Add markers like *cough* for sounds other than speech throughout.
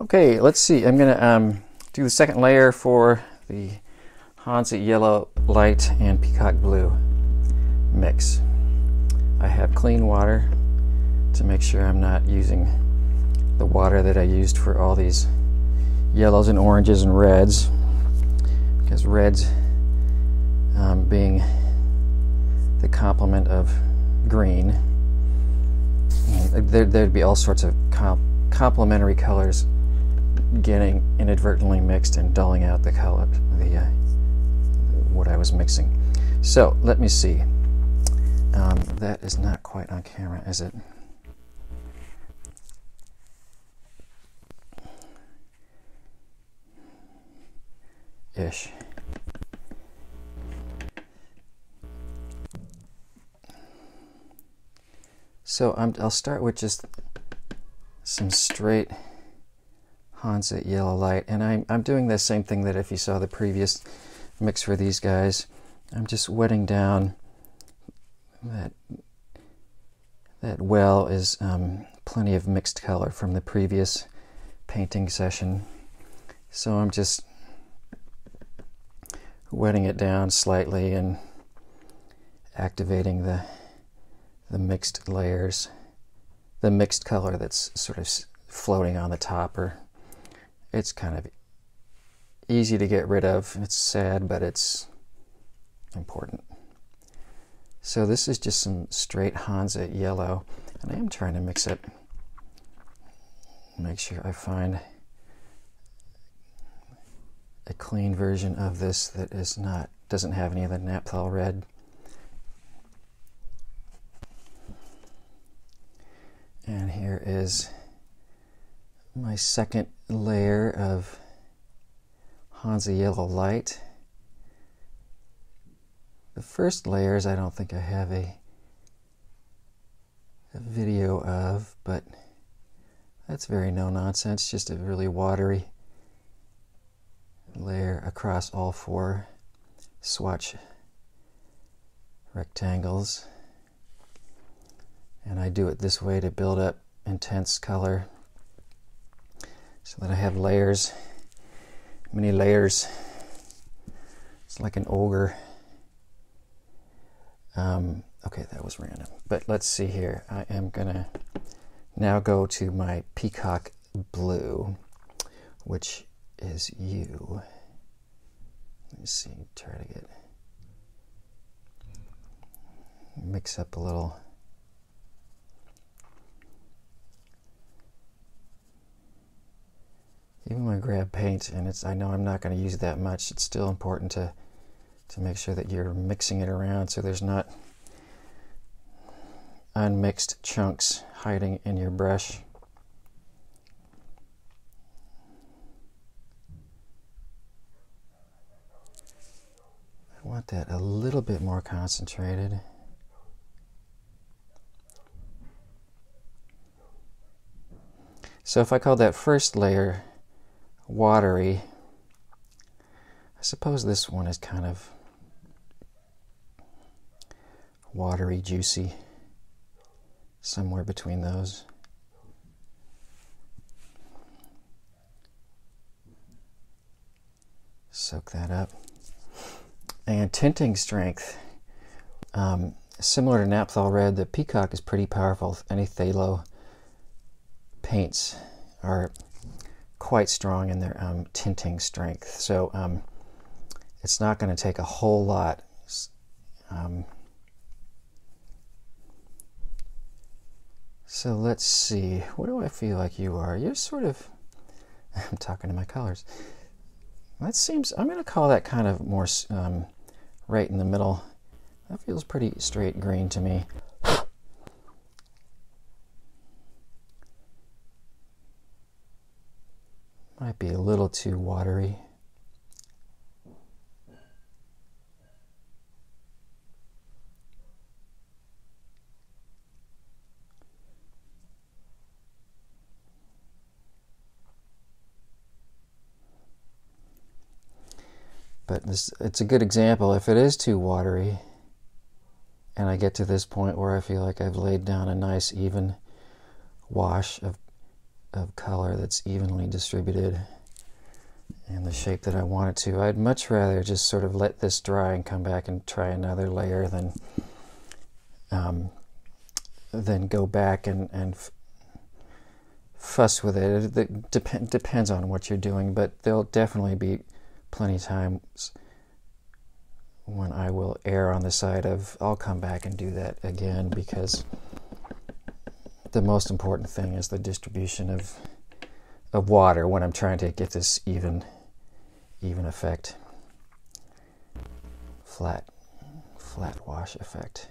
Okay, let's see. I'm going to um, do the second layer for the Hansa Yellow Light and Peacock Blue mix. I have clean water to make sure I'm not using the water that I used for all these yellows and oranges and reds because reds um, being the complement of green there, would be all sorts of comp- complementary colors getting inadvertently mixed and dulling out the color, the uh, what I was mixing. So let me see. Um, that is not quite on camera, is it? Ish. So i will start with just some straight Hansa yellow light. And I'm, I'm doing the same thing that if you saw the previous mix for these guys. I'm just wetting down that that well is um, plenty of mixed color from the previous painting session. So I'm just wetting it down slightly and activating the the mixed layers, the mixed color that's sort of floating on the top or it's kind of easy to get rid of. It's sad, but it's important. So this is just some straight Hansa yellow, and I am trying to mix it. Make sure I find a clean version of this that is not doesn't have any of the naphthol red. And here is my second layer of Hansa Yellow Light. The first layers I don't think I have a, a video of, but that's very no nonsense, just a really watery layer across all four swatch rectangles. And I do it this way to build up intense color so that I have layers, many layers. It's like an ogre. Um, okay, that was random. But let's see here. I am going to now go to my peacock blue, which is you. Let me see, try to get mix up a little even when I grab paint and it's I know I'm not going to use that much. It's still important to to make sure that you're mixing it around so there's not unmixed chunks hiding in your brush. I want that a little bit more concentrated. So if I call that first layer watery. I suppose this one is kind of watery, juicy, somewhere between those. Soak that up. And tinting strength, um, similar to Naphthol Red, the Peacock is pretty powerful. Any phthalo paints are quite strong in their um, tinting strength. So um, it's not going to take a whole lot. Um, so let's see. What do I feel like you are? You're sort of. *laughs* I'm talking to my colors. That seems. I'm going to call that kind of more um, right in the middle. That feels pretty straight green to me. Might be a little too watery. But this, it's a good example. If it is too watery, and I get to this point where I feel like I've laid down a nice even wash of of color that's evenly distributed in the shape that I want it to. I'd much rather just sort of let this dry and come back and try another layer than um, then go back and, and fuss with it. It dep- depends on what you're doing, but there'll definitely be plenty of times when I will err on the side of I'll come back and do that again because the most important thing is the distribution of of water when I'm trying to get this even even effect. Flat flat wash effect.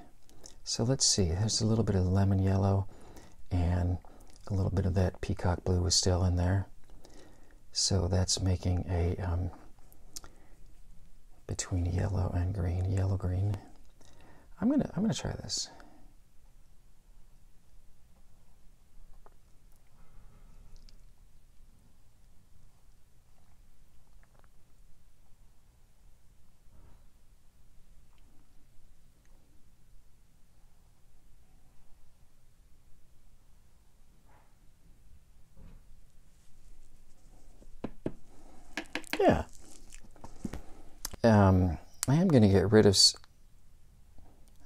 So let's see there's a little bit of lemon yellow and a little bit of that peacock blue is still in there. So that's making a um, between yellow and green yellow green I'm gonna I'm gonna try this Yeah. Um, I am going to get rid of.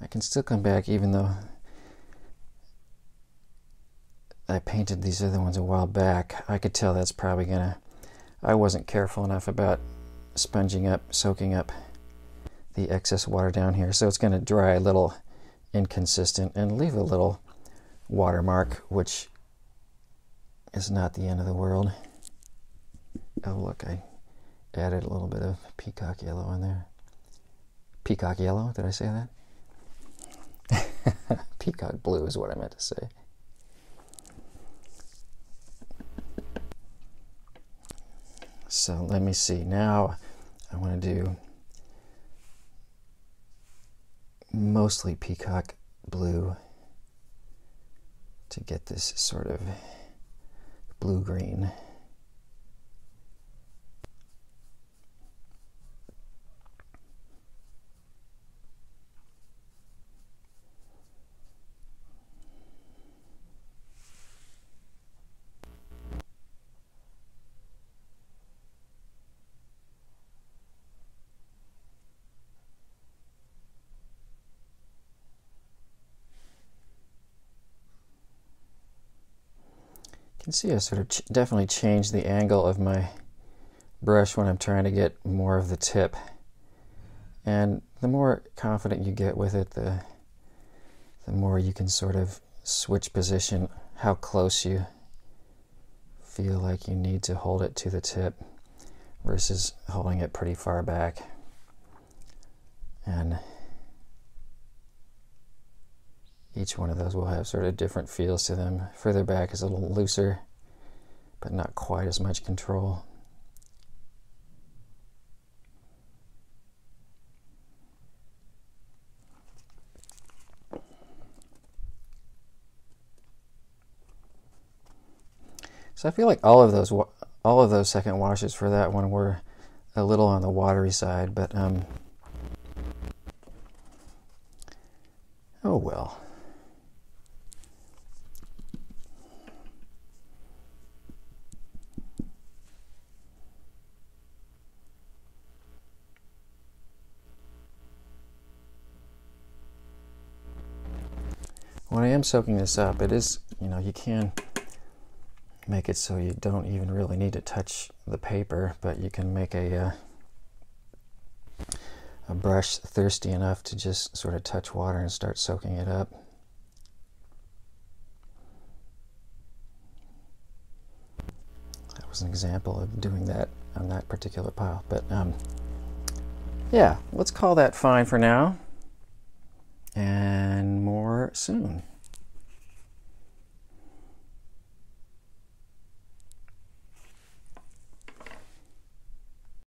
I can still come back even though I painted these other ones a while back. I could tell that's probably going to. I wasn't careful enough about sponging up, soaking up the excess water down here. So it's going to dry a little inconsistent and leave a little watermark, which is not the end of the world. Oh, look, I added a little bit of peacock yellow in there. Peacock yellow, did I say that? *laughs* peacock blue is what I meant to say. So let me see. Now I want to do mostly peacock blue to get this sort of blue green. Can see I sort of ch definitely changed the angle of my brush when I'm trying to get more of the tip. And the more confident you get with it, the, the more you can sort of switch position, how close you feel like you need to hold it to the tip versus holding it pretty far back. And each one of those will have sort of different feels to them. Further back is a little looser, but not quite as much control. So I feel like all of those all of those second washes for that one were a little on the watery side, but um, oh well. Am soaking this up, it is, you know, you can make it so you don't even really need to touch the paper, but you can make a, uh, a brush thirsty enough to just sort of touch water and start soaking it up. That was an example of doing that on that particular pile. But um, yeah, let's call that fine for now and more soon.